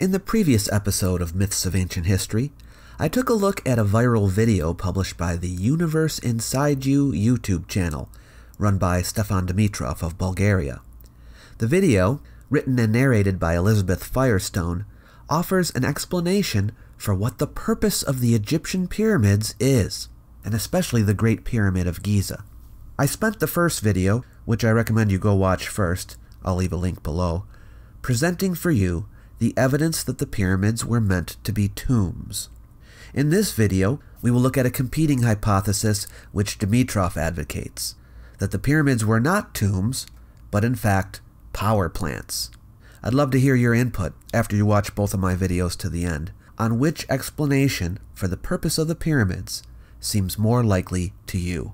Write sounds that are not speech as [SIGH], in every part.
In the previous episode of Myths of Ancient History, I took a look at a viral video published by the Universe Inside You YouTube channel, run by Stefan Dimitrov of Bulgaria. The video, written and narrated by Elizabeth Firestone, offers an explanation for what the purpose of the Egyptian pyramids is, and especially the Great Pyramid of Giza. I spent the first video, which I recommend you go watch first, I'll leave a link below, presenting for you the evidence that the pyramids were meant to be tombs. In this video, we will look at a competing hypothesis which Dimitrov advocates that the pyramids were not tombs, but in fact, power plants. I'd love to hear your input after you watch both of my videos to the end on which explanation for the purpose of the pyramids seems more likely to you.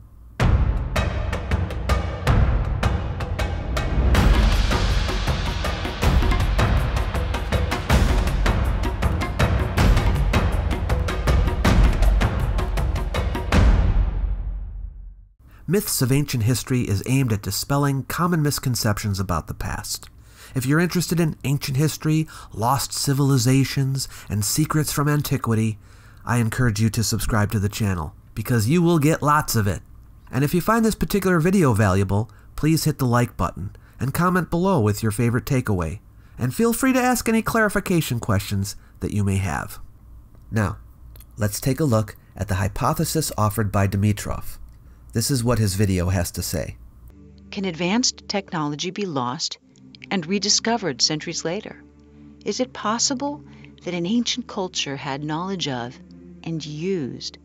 Myths of Ancient History is aimed at dispelling common misconceptions about the past. If you're interested in ancient history, lost civilizations, and secrets from antiquity, I encourage you to subscribe to the channel, because you will get lots of it. And if you find this particular video valuable, please hit the like button and comment below with your favorite takeaway. And feel free to ask any clarification questions that you may have. Now, let's take a look at the hypothesis offered by Dimitrov. This is what his video has to say. Can advanced technology be lost and rediscovered centuries later? Is it possible that an ancient culture had knowledge of and used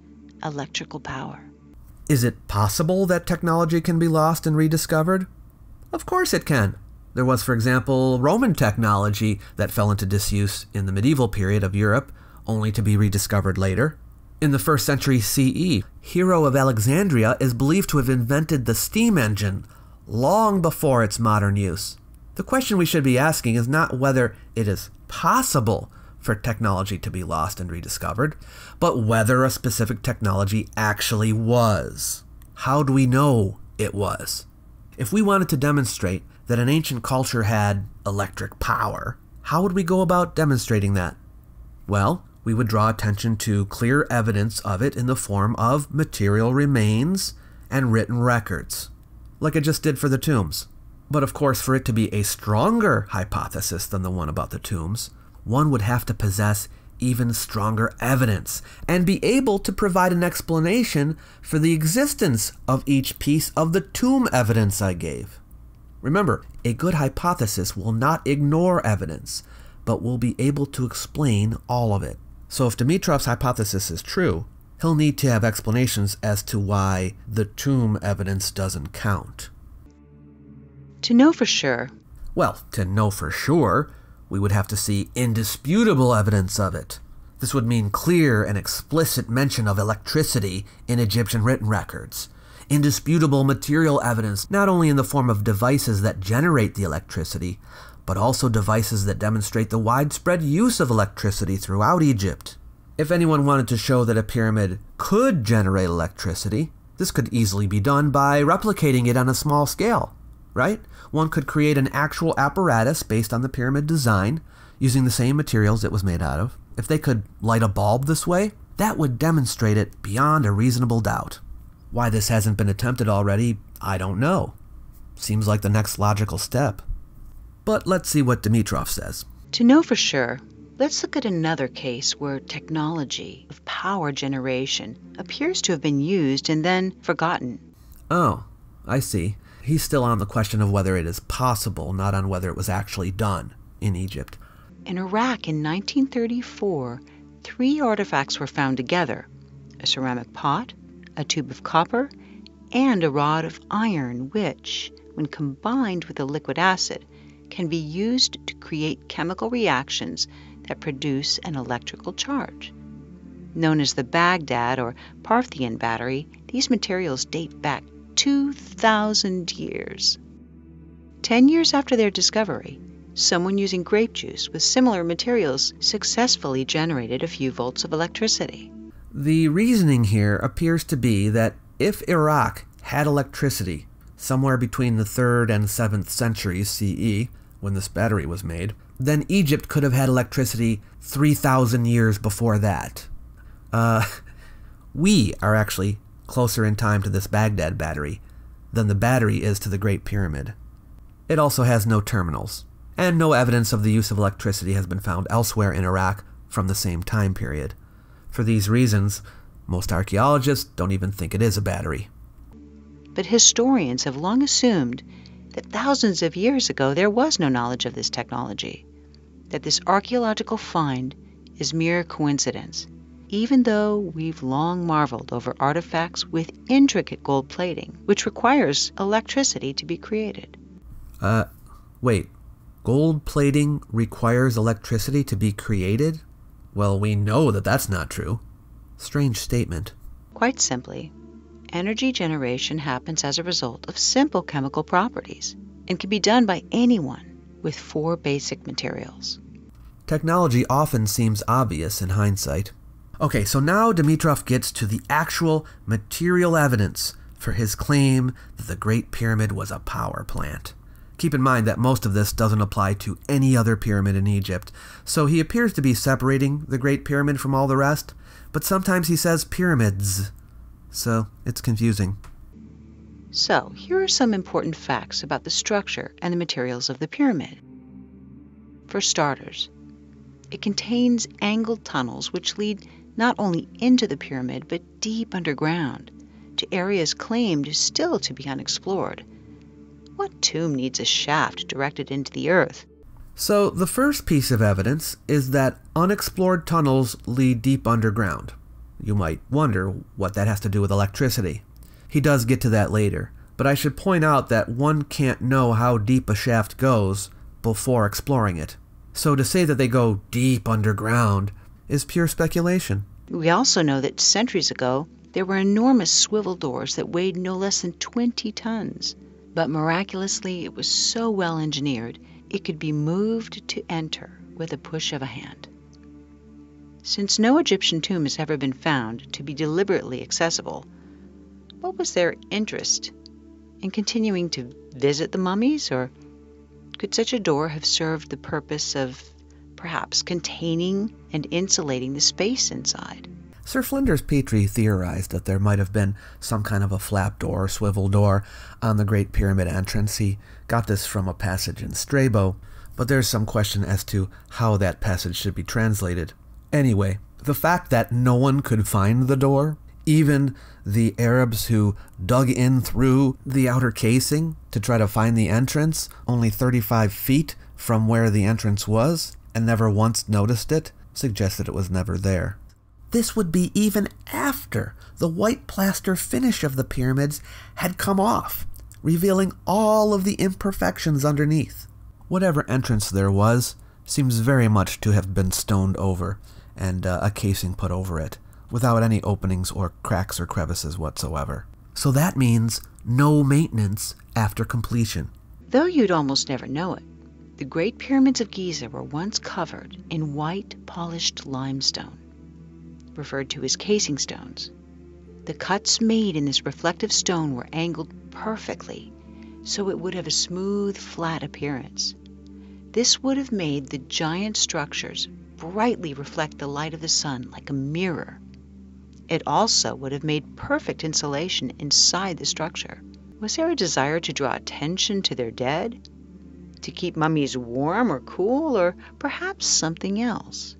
electrical power? Is it possible that technology can be lost and rediscovered? Of course it can. There was, for example, Roman technology that fell into disuse in the medieval period of Europe, only to be rediscovered later. In the first century CE, Hero of Alexandria is believed to have invented the steam engine long before its modern use. The question we should be asking is not whether it is possible for technology to be lost and rediscovered, but whether a specific technology actually was. How do we know it was? If we wanted to demonstrate that an ancient culture had electric power, how would we go about demonstrating that? Well, we would draw attention to clear evidence of it in the form of material remains and written records, like I just did for the tombs. But of course, for it to be a stronger hypothesis than the one about the tombs, one would have to possess even stronger evidence and be able to provide an explanation for the existence of each piece of the tomb evidence I gave. Remember, a good hypothesis will not ignore evidence, but will be able to explain all of it. So if Dimitrov's hypothesis is true, he'll need to have explanations as to why the tomb evidence doesn't count. To know for sure. Well, to know for sure, we would have to see indisputable evidence of it. This would mean clear and explicit mention of electricity in Egyptian written records. Indisputable material evidence, not only in the form of devices that generate the electricity, but also devices that demonstrate the widespread use of electricity throughout Egypt. If anyone wanted to show that a pyramid could generate electricity, this could easily be done by replicating it on a small scale, right? One could create an actual apparatus based on the pyramid design, using the same materials it was made out of. If they could light a bulb this way, that would demonstrate it beyond a reasonable doubt. Why this hasn't been attempted already, I don't know. Seems like the next logical step. But let's see what Dimitrov says. To know for sure, let's look at another case where technology of power generation appears to have been used and then forgotten. Oh, I see. He's still on the question of whether it is possible, not on whether it was actually done in Egypt. In Iraq in 1934, three artifacts were found together a ceramic pot, a tube of copper, and a rod of iron, which, when combined with a liquid acid, can be used to create chemical reactions that produce an electrical charge. Known as the Baghdad or Parthian battery, these materials date back 2,000 years. Ten years after their discovery, someone using grape juice with similar materials successfully generated a few volts of electricity. The reasoning here appears to be that if Iraq had electricity somewhere between the 3rd and 7th centuries CE, when this battery was made, then Egypt could have had electricity 3,000 years before that. Uh, [LAUGHS] we are actually closer in time to this Baghdad battery than the battery is to the Great Pyramid. It also has no terminals, and no evidence of the use of electricity has been found elsewhere in Iraq from the same time period. For these reasons, most archaeologists don't even think it is a battery. But historians have long assumed that thousands of years ago there was no knowledge of this technology, that this archaeological find is mere coincidence, even though we've long marveled over artifacts with intricate gold plating, which requires electricity to be created. Uh, wait. Gold plating requires electricity to be created? Well, we know that that's not true. Strange statement. Quite simply, energy generation happens as a result of simple chemical properties and can be done by anyone with four basic materials. Technology often seems obvious in hindsight. Okay, so now Dimitrov gets to the actual material evidence for his claim that the Great Pyramid was a power plant. Keep in mind that most of this doesn't apply to any other pyramid in Egypt, so he appears to be separating the Great Pyramid from all the rest, but sometimes he says pyramids, so it's confusing. So, here are some important facts about the structure and the materials of the pyramid. For starters, it contains angled tunnels which lead not only into the pyramid but deep underground to areas claimed still to be unexplored what tomb needs a shaft directed into the earth? So, the first piece of evidence is that unexplored tunnels lead deep underground. You might wonder what that has to do with electricity. He does get to that later, but I should point out that one can't know how deep a shaft goes before exploring it. So, to say that they go deep underground is pure speculation. We also know that centuries ago there were enormous swivel doors that weighed no less than 20 tons but miraculously it was so well engineered it could be moved to enter with a push of a hand. Since no Egyptian tomb has ever been found to be deliberately accessible, what was their interest in continuing to visit the mummies, or could such a door have served the purpose of perhaps containing and insulating the space inside? Sir Flinders Petrie theorized that there might have been some kind of a flap door or swivel door on the Great Pyramid entrance. He got this from a passage in Strabo, but there's some question as to how that passage should be translated. Anyway, the fact that no one could find the door, even the Arabs who dug in through the outer casing to try to find the entrance, only 35 feet from where the entrance was, and never once noticed it, suggested it was never there. This would be even after the white plaster finish of the pyramids had come off, revealing all of the imperfections underneath. Whatever entrance there was seems very much to have been stoned over and uh, a casing put over it, without any openings or cracks or crevices whatsoever. So that means no maintenance after completion. Though you'd almost never know it, the Great Pyramids of Giza were once covered in white polished limestone referred to as casing stones. The cuts made in this reflective stone were angled perfectly so it would have a smooth, flat appearance. This would have made the giant structures brightly reflect the light of the sun like a mirror. It also would have made perfect insulation inside the structure. Was there a desire to draw attention to their dead? To keep mummies warm or cool, or perhaps something else?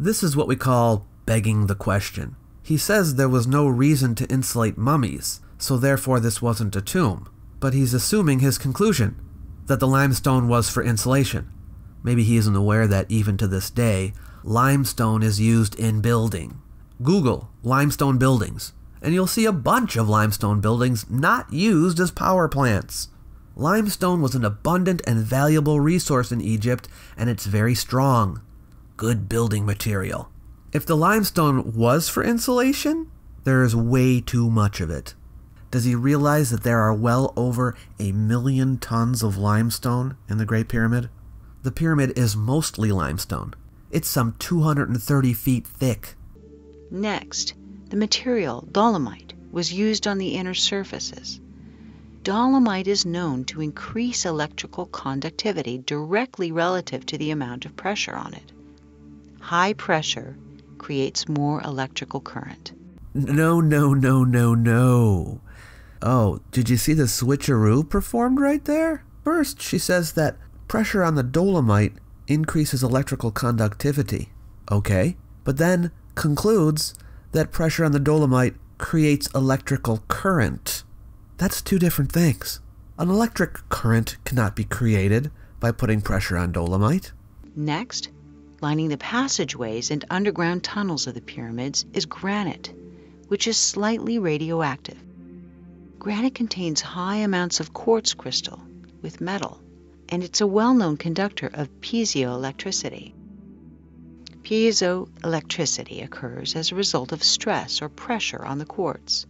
This is what we call begging the question. He says there was no reason to insulate mummies, so therefore this wasn't a tomb. But he's assuming his conclusion that the limestone was for insulation. Maybe he isn't aware that even to this day, limestone is used in building. Google limestone buildings, and you'll see a bunch of limestone buildings not used as power plants. Limestone was an abundant and valuable resource in Egypt, and it's very strong. Good building material. If the limestone was for insulation, there is way too much of it. Does he realize that there are well over a million tons of limestone in the Great Pyramid? The pyramid is mostly limestone. It's some 230 feet thick. Next, the material, dolomite, was used on the inner surfaces. dolomite is known to increase electrical conductivity directly relative to the amount of pressure on it. High pressure creates more electrical current. No, no, no, no, no. Oh, did you see the switcheroo performed right there? First, she says that pressure on the dolomite increases electrical conductivity. Okay, but then concludes that pressure on the dolomite creates electrical current. That's two different things. An electric current cannot be created by putting pressure on dolomite. Next, lining the passageways and underground tunnels of the pyramids is granite, which is slightly radioactive. Granite contains high amounts of quartz crystal with metal, and it's a well known conductor of piezoelectricity. Piezoelectricity occurs as a result of stress or pressure on the quartz,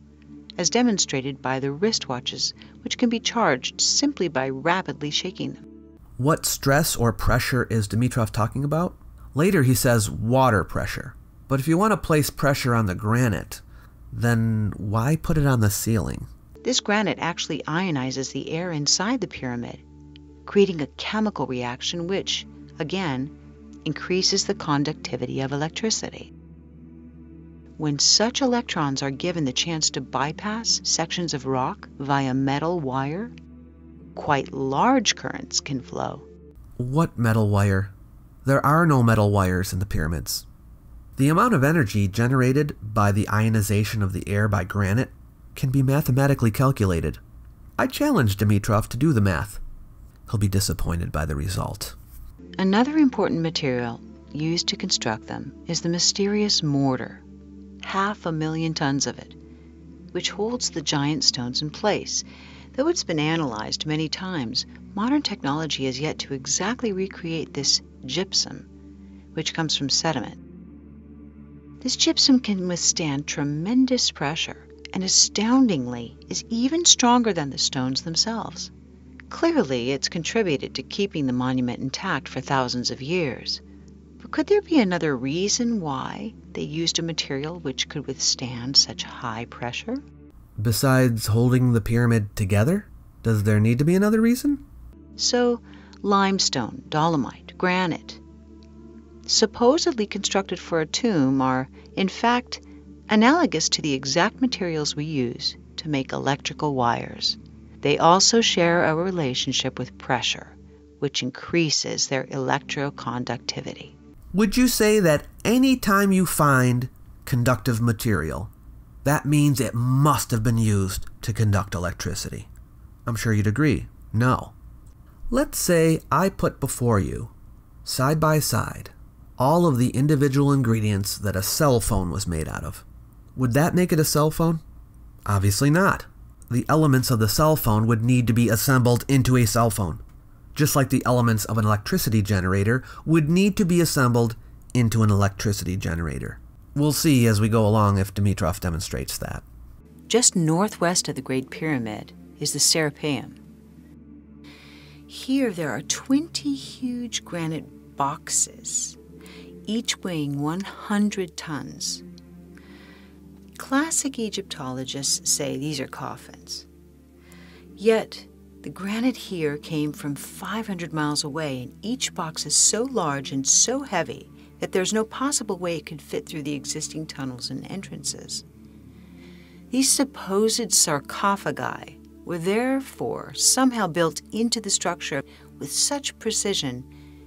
as demonstrated by the wristwatches, which can be charged simply by rapidly shaking them. What stress or pressure is Dimitrov talking about? Later he says water pressure. But if you want to place pressure on the granite, then why put it on the ceiling? This granite actually ionizes the air inside the pyramid, creating a chemical reaction which, again, increases the conductivity of electricity. When such electrons are given the chance to bypass sections of rock via metal wire, quite large currents can flow. What metal wire? There are no metal wires in the pyramids. The amount of energy generated by the ionization of the air by granite can be mathematically calculated. I challenge Dimitrov to do the math. He'll be disappointed by the result. Another important material used to construct them is the mysterious mortar, half a million tons of it, which holds the giant stones in place. Though it's been analyzed many times, modern technology has yet to exactly recreate this gypsum, which comes from sediment. This gypsum can withstand tremendous pressure and astoundingly is even stronger than the stones themselves. Clearly, it's contributed to keeping the monument intact for thousands of years. But could there be another reason why they used a material which could withstand such high pressure? Besides holding the pyramid together, does there need to be another reason? So, limestone, dolomite, granite, supposedly constructed for a tomb, are, in fact, analogous to the exact materials we use to make electrical wires. They also share a relationship with pressure, which increases their electroconductivity. Would you say that any time you find conductive material, that means it must have been used to conduct electricity? I'm sure you'd agree. No. Let's say I put before you, side by side, all of the individual ingredients that a cell phone was made out of. Would that make it a cell phone? Obviously not the elements of the cell phone would need to be assembled into a cell phone, just like the elements of an electricity generator would need to be assembled into an electricity generator. We'll see as we go along if Dimitrov demonstrates that. Just northwest of the Great Pyramid is the Serapeum. Here there are 20 huge granite boxes, each weighing 100 tons. Classic Egyptologists say these are coffins. Yet, the granite here came from 500 miles away, and each box is so large and so heavy that there's no possible way it could fit through the existing tunnels and entrances. These supposed sarcophagi were therefore somehow built into the structure with such precision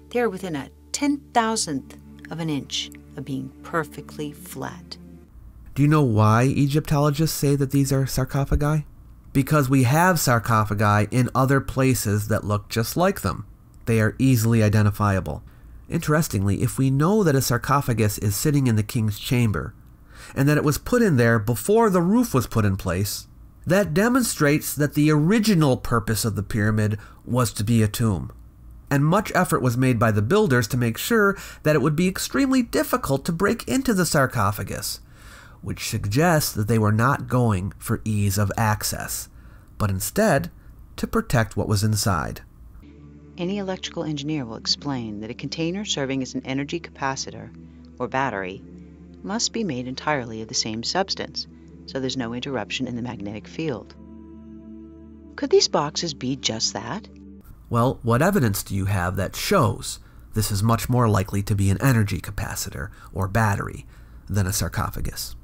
they are within a ten thousandth of an inch of being perfectly flat. Do you know why Egyptologists say that these are sarcophagi? Because we have sarcophagi in other places that look just like them. They are easily identifiable. Interestingly, if we know that a sarcophagus is sitting in the king's chamber, and that it was put in there before the roof was put in place, that demonstrates that the original purpose of the pyramid was to be a tomb. And much effort was made by the builders to make sure that it would be extremely difficult to break into the sarcophagus which suggests that they were not going for ease of access, but instead to protect what was inside. Any electrical engineer will explain that a container serving as an energy capacitor, or battery, must be made entirely of the same substance, so there's no interruption in the magnetic field. Could these boxes be just that? Well, what evidence do you have that shows this is much more likely to be an energy capacitor or battery than a sarcophagus?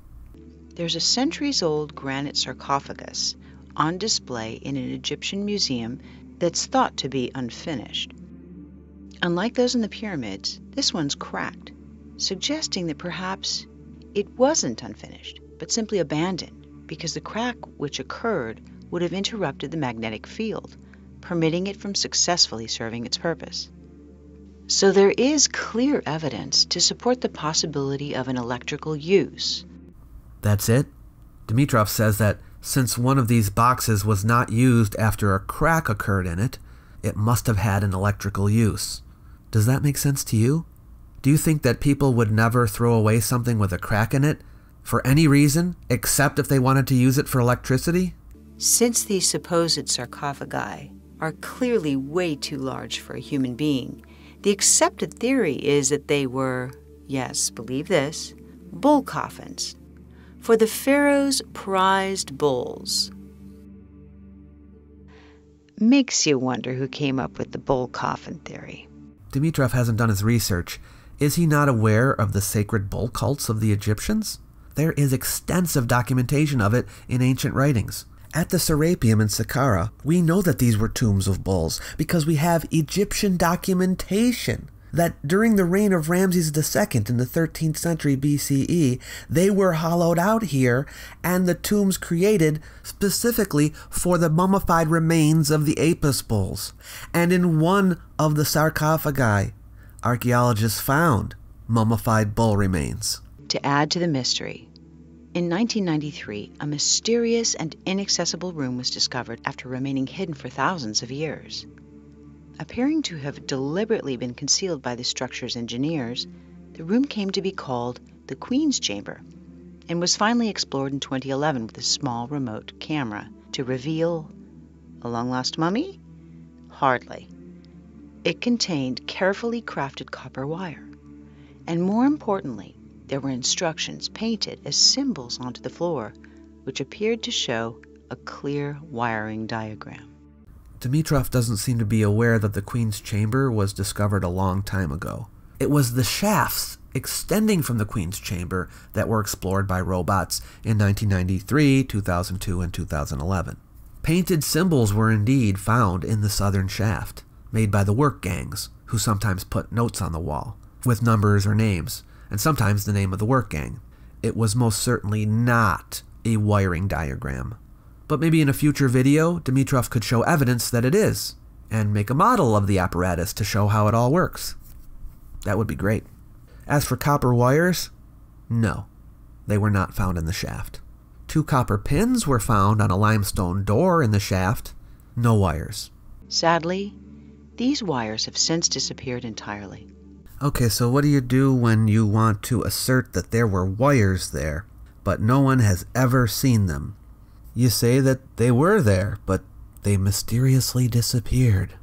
There's a centuries old granite sarcophagus on display in an Egyptian museum that's thought to be unfinished. Unlike those in the pyramids, this one's cracked, suggesting that perhaps it wasn't unfinished, but simply abandoned because the crack which occurred would have interrupted the magnetic field, permitting it from successfully serving its purpose. So there is clear evidence to support the possibility of an electrical use. That's it? Dimitrov says that since one of these boxes was not used after a crack occurred in it, it must have had an electrical use. Does that make sense to you? Do you think that people would never throw away something with a crack in it for any reason except if they wanted to use it for electricity? Since these supposed sarcophagi are clearly way too large for a human being, the accepted theory is that they were, yes, believe this, bull coffins for the pharaoh's prized bulls. Makes you wonder who came up with the bull coffin theory. Dimitrov hasn't done his research. Is he not aware of the sacred bull cults of the Egyptians? There is extensive documentation of it in ancient writings. At the Serapeum in Saqqara, we know that these were tombs of bulls because we have Egyptian documentation that during the reign of Ramses II in the 13th century BCE, they were hollowed out here and the tombs created specifically for the mummified remains of the Apis bulls. And in one of the sarcophagi, archaeologists found mummified bull remains. To add to the mystery, in 1993, a mysterious and inaccessible room was discovered after remaining hidden for thousands of years. Appearing to have deliberately been concealed by the structure's engineers, the room came to be called the Queen's Chamber and was finally explored in 2011 with a small remote camera to reveal a long lost mummy? Hardly. It contained carefully crafted copper wire. And more importantly, there were instructions painted as symbols onto the floor, which appeared to show a clear wiring diagram. Dimitrov doesn't seem to be aware that the Queen's chamber was discovered a long time ago. It was the shafts extending from the Queen's chamber that were explored by robots in 1993, 2002, and 2011. Painted symbols were indeed found in the southern shaft, made by the work gangs, who sometimes put notes on the wall, with numbers or names, and sometimes the name of the work gang. It was most certainly not a wiring diagram. But maybe in a future video, Dimitrov could show evidence that it is, and make a model of the apparatus to show how it all works. That would be great. As for copper wires, no, they were not found in the shaft. Two copper pins were found on a limestone door in the shaft, no wires. Sadly, these wires have since disappeared entirely. Okay, so what do you do when you want to assert that there were wires there, but no one has ever seen them? You say that they were there, but they mysteriously disappeared.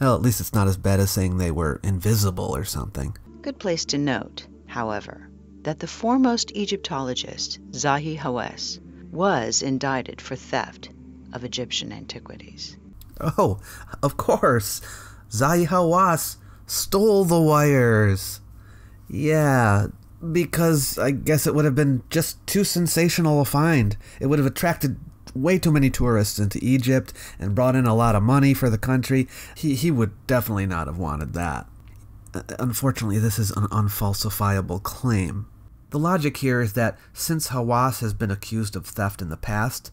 Well, at least it's not as bad as saying they were invisible or something. Good place to note, however, that the foremost Egyptologist, Zahi Hawass, was indicted for theft of Egyptian antiquities. Oh, of course. Zahi Hawass stole the wires. Yeah, because I guess it would have been just too sensational a find. It would have attracted way too many tourists into Egypt and brought in a lot of money for the country. He, he would definitely not have wanted that. Uh, unfortunately, this is an unfalsifiable claim. The logic here is that since Hawass has been accused of theft in the past,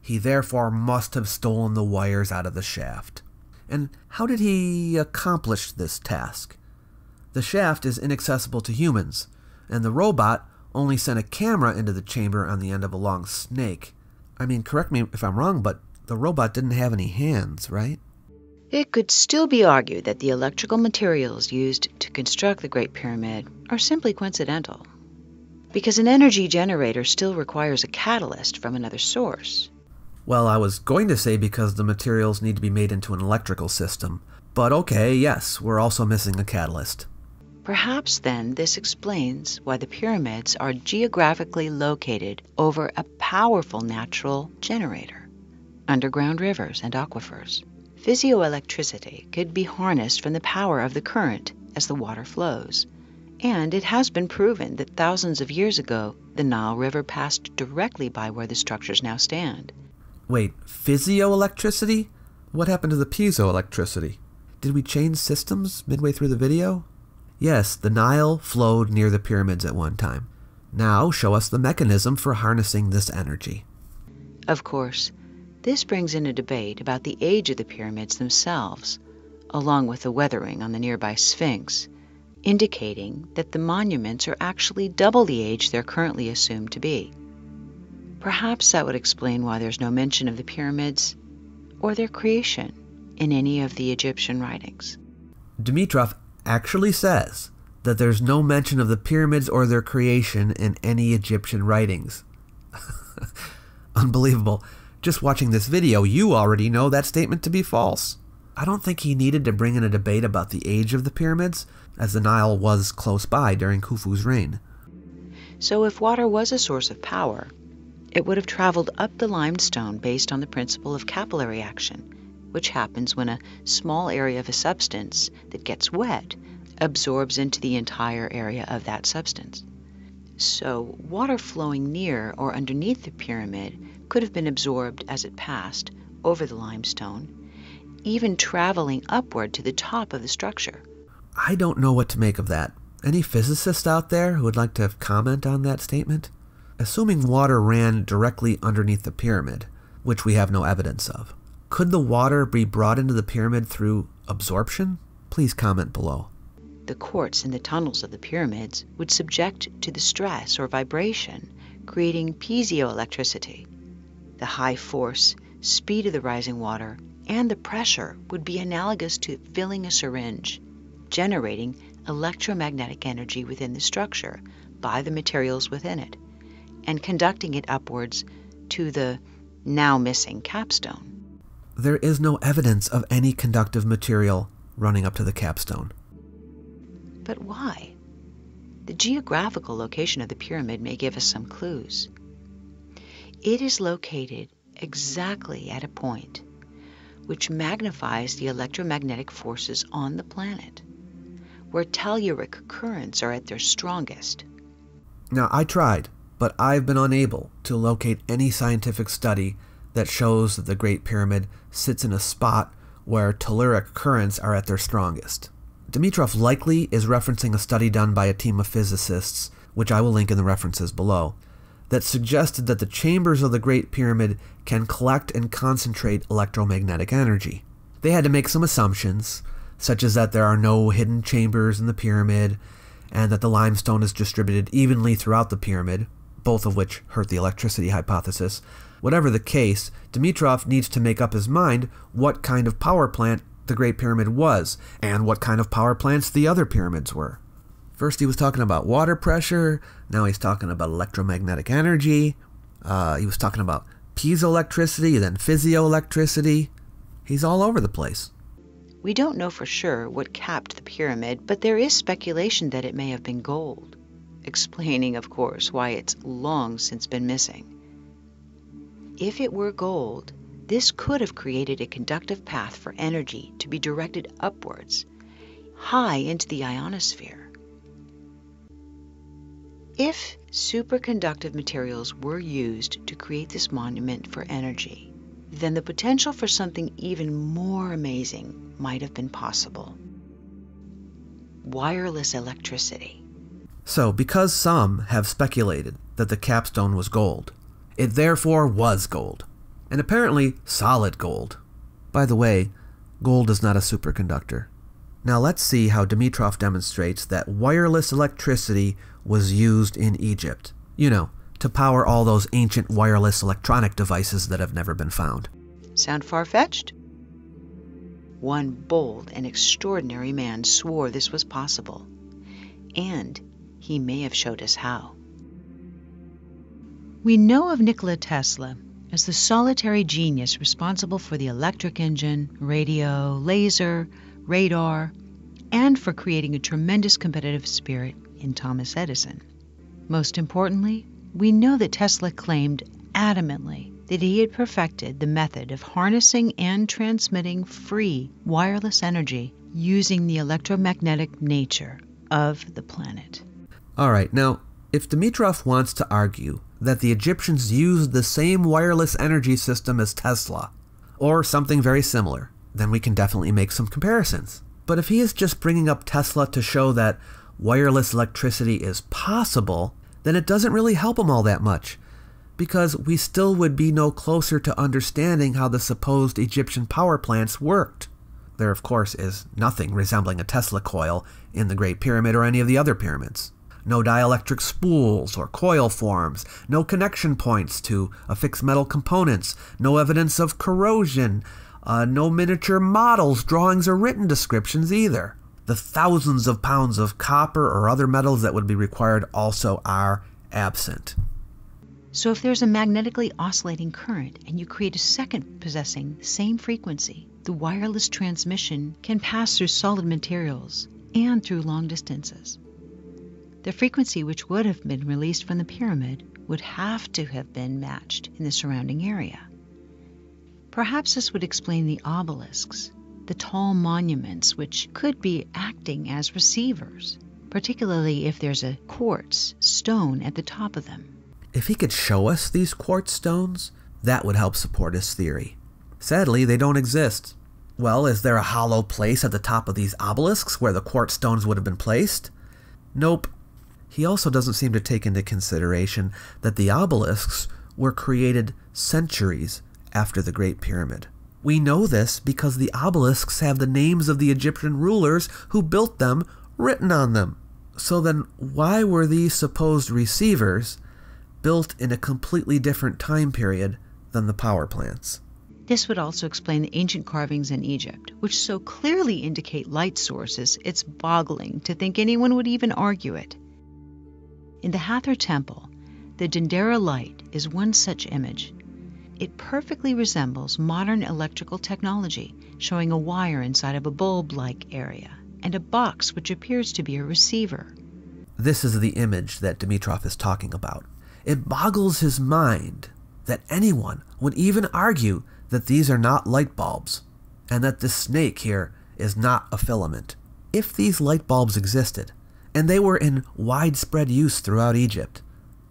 he therefore must have stolen the wires out of the shaft. And how did he accomplish this task? The shaft is inaccessible to humans, and the robot only sent a camera into the chamber on the end of a long snake. I mean, correct me if I'm wrong, but the robot didn't have any hands, right? It could still be argued that the electrical materials used to construct the Great Pyramid are simply coincidental. Because an energy generator still requires a catalyst from another source. Well, I was going to say because the materials need to be made into an electrical system. But okay, yes, we're also missing a catalyst. Perhaps then this explains why the pyramids are geographically located over a powerful natural generator. underground rivers, and aquifers. Physioelectricity could be harnessed from the power of the current as the water flows. And it has been proven that thousands of years ago, the Nile River passed directly by where the structures now stand. Wait, physioelectricity? What happened to the piezoelectricity? Did we change systems midway through the video? Yes, the Nile flowed near the pyramids at one time. Now show us the mechanism for harnessing this energy. Of course, this brings in a debate about the age of the pyramids themselves, along with the weathering on the nearby Sphinx, indicating that the monuments are actually double the age they're currently assumed to be. Perhaps that would explain why there's no mention of the pyramids or their creation in any of the Egyptian writings. Dimitrov actually says that there's no mention of the pyramids or their creation in any Egyptian writings. [LAUGHS] Unbelievable. Just watching this video, you already know that statement to be false. I don't think he needed to bring in a debate about the age of the pyramids, as the Nile was close by during Khufu's reign. So, if water was a source of power, it would have traveled up the limestone based on the principle of capillary action, which happens when a small area of a substance that gets wet absorbs into the entire area of that substance. So, water flowing near or underneath the pyramid could have been absorbed as it passed over the limestone, even traveling upward to the top of the structure. I don't know what to make of that. Any physicists out there who would like to comment on that statement? Assuming water ran directly underneath the pyramid, which we have no evidence of, could the water be brought into the pyramid through absorption? Please comment below. The quartz in the tunnels of the pyramids would subject to the stress or vibration, creating piezoelectricity. The high force, speed of the rising water, and the pressure would be analogous to filling a syringe, generating electromagnetic energy within the structure by the materials within it, and conducting it upwards to the now missing capstone there is no evidence of any conductive material running up to the capstone. But why? The geographical location of the pyramid may give us some clues. It is located exactly at a point which magnifies the electromagnetic forces on the planet, where telluric currents are at their strongest. Now, I tried, but I've been unable to locate any scientific study that shows that the Great Pyramid sits in a spot where telluric currents are at their strongest. Dimitrov likely is referencing a study done by a team of physicists, which I will link in the references below, that suggested that the chambers of the Great Pyramid can collect and concentrate electromagnetic energy. They had to make some assumptions, such as that there are no hidden chambers in the pyramid, and that the limestone is distributed evenly throughout the pyramid, both of which hurt the electricity hypothesis, Whatever the case, Dimitrov needs to make up his mind what kind of power plant the Great Pyramid was, and what kind of power plants the other pyramids were. First, he was talking about water pressure, now he's talking about electromagnetic energy, uh, he was talking about piezoelectricity, then physioelectricity. He's all over the place. We don't know for sure what capped the pyramid, but there is speculation that it may have been gold, explaining, of course, why it's long since been missing. If it were gold, this could have created a conductive path for energy to be directed upwards, high into the ionosphere. If superconductive materials were used to create this monument for energy, then the potential for something even more amazing might have been possible. Wireless electricity. So, because some have speculated that the capstone was gold, it therefore was gold, and apparently solid gold. By the way, gold is not a superconductor. Now let's see how Dimitrov demonstrates that wireless electricity was used in Egypt. You know, to power all those ancient wireless electronic devices that have never been found. Sound far fetched? One bold and extraordinary man swore this was possible, and he may have showed us how. We know of Nikola Tesla as the solitary genius responsible for the electric engine, radio, laser, radar, and for creating a tremendous competitive spirit in Thomas Edison. Most importantly, we know that Tesla claimed adamantly that he had perfected the method of harnessing and transmitting free wireless energy using the electromagnetic nature of the planet. All right, now, if Dimitrov wants to argue that the Egyptians used the same wireless energy system as Tesla, or something very similar, then we can definitely make some comparisons. But if he is just bringing up Tesla to show that wireless electricity is possible, then it doesn't really help him all that much, because we still would be no closer to understanding how the supposed Egyptian power plants worked. There, of course, is nothing resembling a Tesla coil in the Great Pyramid or any of the other pyramids. No dielectric spools or coil forms, no connection points to affix metal components, no evidence of corrosion, uh, no miniature models, drawings, or written descriptions either. The thousands of pounds of copper or other metals that would be required also are absent. So, if there's a magnetically oscillating current and you create a second possessing the same frequency, the wireless transmission can pass through solid materials and through long distances. The frequency which would have been released from the pyramid would have to have been matched in the surrounding area. Perhaps this would explain the obelisks, the tall monuments which could be acting as receivers, particularly if there's a quartz stone at the top of them. If he could show us these quartz stones, that would help support his theory. Sadly, they don't exist. Well, is there a hollow place at the top of these obelisks where the quartz stones would have been placed? Nope. He also doesn't seem to take into consideration that the obelisks were created centuries after the Great Pyramid. We know this because the obelisks have the names of the Egyptian rulers who built them written on them. So then, why were these supposed receivers built in a completely different time period than the power plants? This would also explain the ancient carvings in Egypt, which so clearly indicate light sources, it's boggling to think anyone would even argue it. In the Hathor Temple, the Dendera light is one such image, it perfectly resembles modern electrical technology, showing a wire inside of a bulb like area and a box which appears to be a receiver. This is the image that Dimitrov is talking about. It boggles his mind that anyone would even argue that these are not light bulbs and that this snake here is not a filament. If these light bulbs existed, and they were in widespread use throughout Egypt,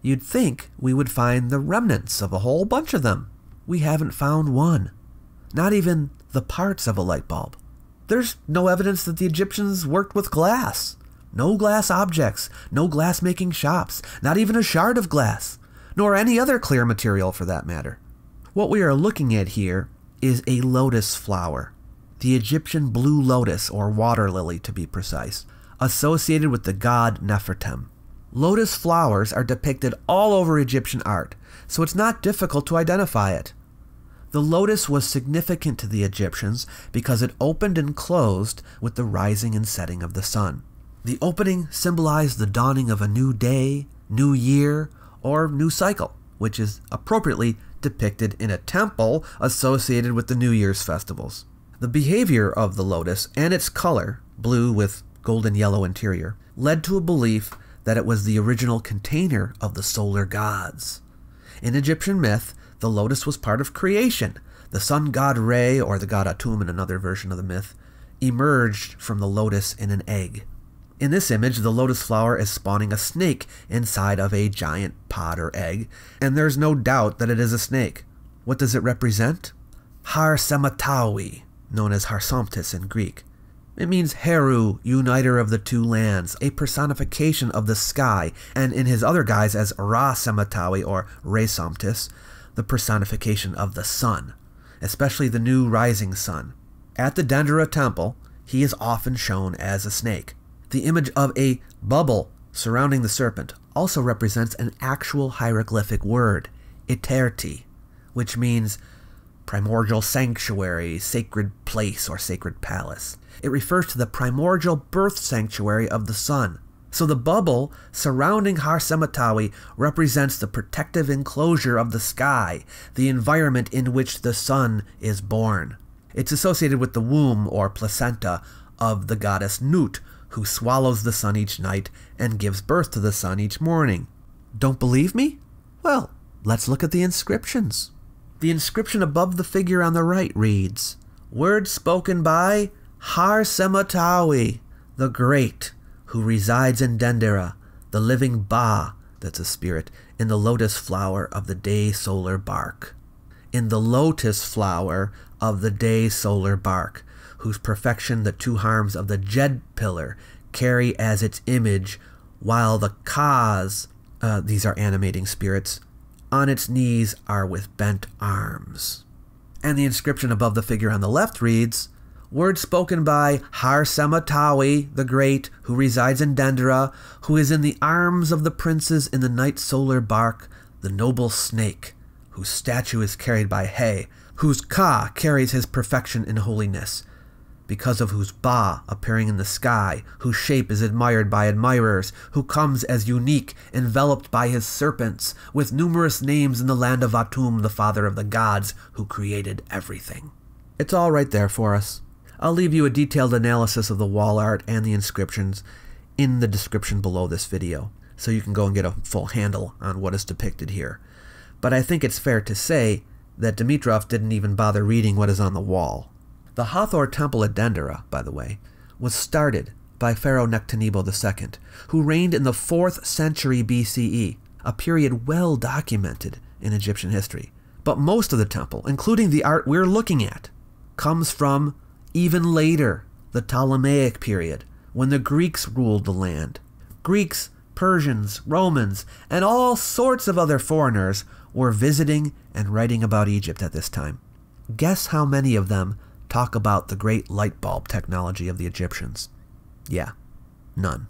you'd think we would find the remnants of a whole bunch of them we haven't found one. Not even the parts of a light bulb. There's no evidence that the Egyptians worked with glass. No glass objects, no glass making shops, not even a shard of glass, nor any other clear material for that matter. What we are looking at here is a lotus flower, the Egyptian blue lotus, or water lily to be precise, associated with the god Nefertem. Lotus flowers are depicted all over Egyptian art, so it's not difficult to identify it. The lotus was significant to the Egyptians because it opened and closed with the rising and setting of the sun. The opening symbolized the dawning of a new day, new year, or new cycle, which is appropriately depicted in a temple associated with the New Year's festivals. The behavior of the lotus and its color, blue with golden yellow interior, led to a belief that it was the original container of the solar gods. In Egyptian myth, the lotus was part of creation. The sun god Re, or the god Atum in another version of the myth, emerged from the lotus in an egg. In this image, the lotus flower is spawning a snake inside of a giant pod or egg, and there's no doubt that it is a snake. What does it represent? Har Sematawi, known as Harsomptis in Greek. It means Heru, uniter of the two lands, a personification of the sky, and in his other guise as Ra Sematawi or Resomptis, the personification of the sun, especially the new rising sun. At the Dendera temple, he is often shown as a snake. The image of a bubble surrounding the serpent also represents an actual hieroglyphic word, Iterti, which means primordial sanctuary, sacred place, or sacred palace. It refers to the primordial birth sanctuary of the sun. So the bubble surrounding Har Sematawi represents the protective enclosure of the sky, the environment in which the sun is born. It's associated with the womb or placenta of the goddess Nut, who swallows the sun each night and gives birth to the sun each morning. Don't believe me? Well, let's look at the inscriptions. The inscription above the figure on the right reads, Words spoken by Har Sematawi, the Great, who resides in Dendera, the living Ba, that's a spirit, in the lotus flower of the day solar bark. In the lotus flower of the day solar bark, whose perfection the two harms of the Djed pillar carry as its image, while the Kas, uh, these are animating spirits, on its knees are with bent arms. And the inscription above the figure on the left reads, Words spoken by Har Sematawi the Great, who resides in Dendera, who is in the arms of the princes in the night solar bark, the noble snake, whose statue is carried by Hay, whose Ka carries his perfection in holiness, because of whose Ba appearing in the sky, whose shape is admired by admirers, who comes as unique, enveloped by his serpents, with numerous names in the land of Atum, the father of the gods, who created everything. It's all right there for us. I'll leave you a detailed analysis of the wall art and the inscriptions in the description below this video, so you can go and get a full handle on what is depicted here. But I think it's fair to say that Dimitrov didn't even bother reading what is on the wall. The Hathor temple at Dendera, by the way, was started by Pharaoh Nectanebo II, who reigned in the 4th century BCE, a period well documented in Egyptian history. But most of the temple, including the art we're looking at, comes from even later, the Ptolemaic period, when the Greeks ruled the land. Greeks, Persians, Romans, and all sorts of other foreigners were visiting and writing about Egypt at this time. Guess how many of them talk about the great light bulb technology of the Egyptians. Yeah, none.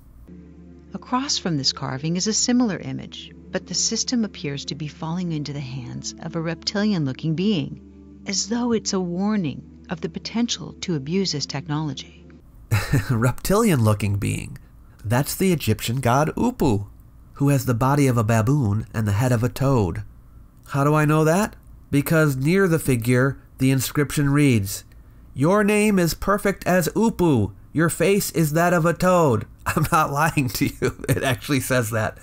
Across from this carving is a similar image, but the system appears to be falling into the hands of a reptilian looking being, as though it's a warning of the potential to abuse this technology. [LAUGHS] reptilian looking being. That's the Egyptian god Upu, who has the body of a baboon and the head of a toad. How do I know that? Because near the figure, the inscription reads, your name is perfect as Upu. Your face is that of a toad. [LAUGHS] I'm not lying to you. [LAUGHS] It actually says that.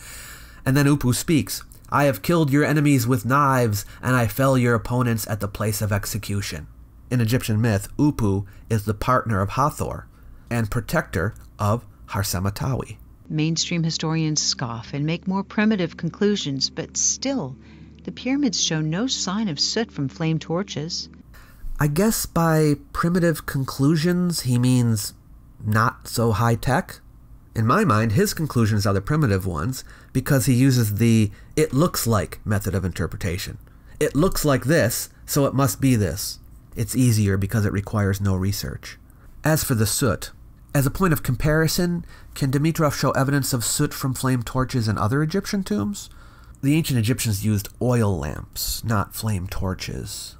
And then Upu speaks I have killed your enemies with knives, and I fell your opponents at the place of execution. In Egyptian myth, Upu is the partner of Hathor and protector of Harsematawi. Mainstream historians scoff and make more primitive conclusions, but still, the pyramids show no sign of soot from flame torches. I guess by primitive conclusions, he means not so high tech. In my mind, his conclusions are the primitive ones because he uses the it looks like method of interpretation. It looks like this, so it must be this. It's easier because it requires no research. As for the soot, as a point of comparison, can Dimitrov show evidence of soot from flame torches in other Egyptian tombs? The ancient Egyptians used oil lamps, not flame torches.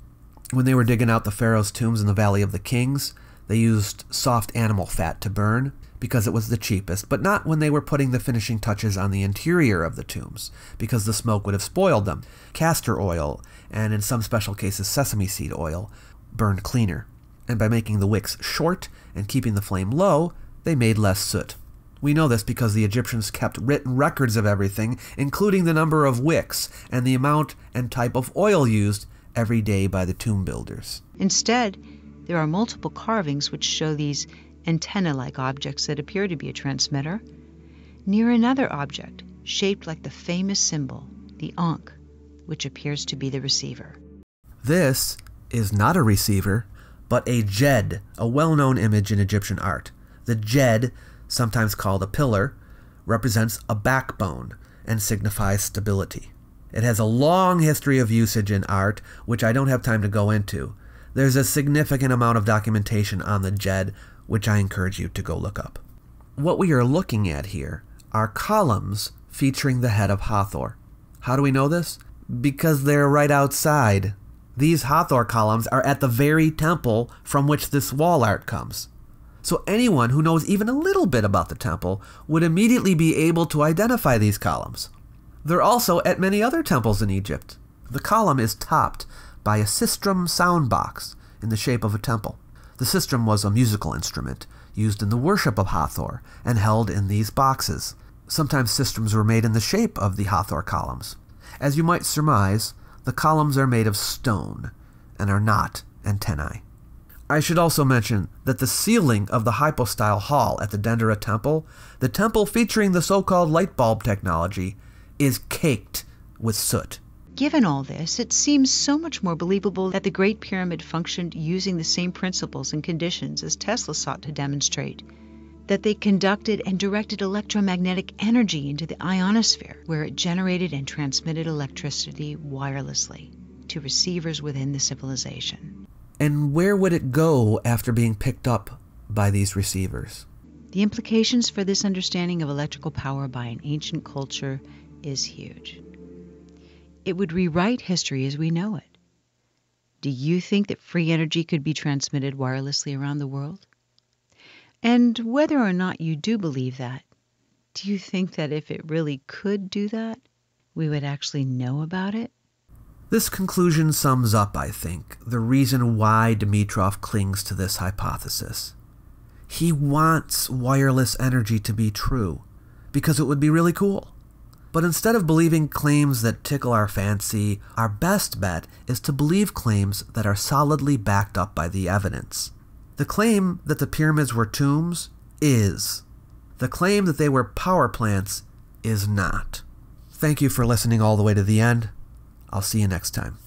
When they were digging out the pharaoh's tombs in the Valley of the Kings, they used soft animal fat to burn because it was the cheapest, but not when they were putting the finishing touches on the interior of the tombs, because the smoke would have spoiled them. Castor oil, and in some special cases sesame seed oil, burned cleaner. And by making the wicks short and keeping the flame low, they made less soot. We know this because the Egyptians kept written records of everything, including the number of wicks and the amount and type of oil used every day by the tomb builders. Instead, there are multiple carvings which show these antenna like objects that appear to be a transmitter near another object shaped like the famous symbol, the Ankh, which appears to be the receiver. This is not a receiver, but a Djed, a well known image in Egyptian art. The Djed, sometimes called a pillar, represents a backbone and signifies stability. It has a long history of usage in art, which I don't have time to go into. There's a significant amount of documentation on the Djed, which I encourage you to go look up. What we are looking at here are columns featuring the head of Hathor. How do we know this? Because they're right outside. These Hathor columns are at the very temple from which this wall art comes. So anyone who knows even a little bit about the temple would immediately be able to identify these columns. They're also at many other temples in Egypt. The column is topped by a sistrum sound box in the shape of a temple. The sistrum was a musical instrument used in the worship of Hathor and held in these boxes. Sometimes sistrums were made in the shape of the Hathor columns. As you might surmise, the columns are made of stone and are not antennae. I should also mention that the ceiling of the hypostyle hall at the Dendera temple, the temple featuring the so called light bulb technology, is caked with soot. Given all this, it seems so much more believable that the Great Pyramid functioned using the same principles and conditions as Tesla sought to demonstrate. That they conducted and directed electromagnetic energy into the ionosphere, where it generated and transmitted electricity wirelessly to receivers within the civilization. And where would it go after being picked up by these receivers? The implications for this understanding of electrical power by an ancient culture is huge. It would rewrite history as we know it. Do you think that free energy could be transmitted wirelessly around the world? And whether or not you do believe that, do you think that if it really could do that, we would actually know about it? This conclusion sums up, I think, the reason why Dimitrov clings to this hypothesis. He wants wireless energy to be true, because it would be really cool. But instead of believing claims that tickle our fancy, our best bet is to believe claims that are solidly backed up by the evidence. The claim that the pyramids were tombs is. The claim that they were power plants is not. Thank you for listening all the way to the end. I'll see you next time.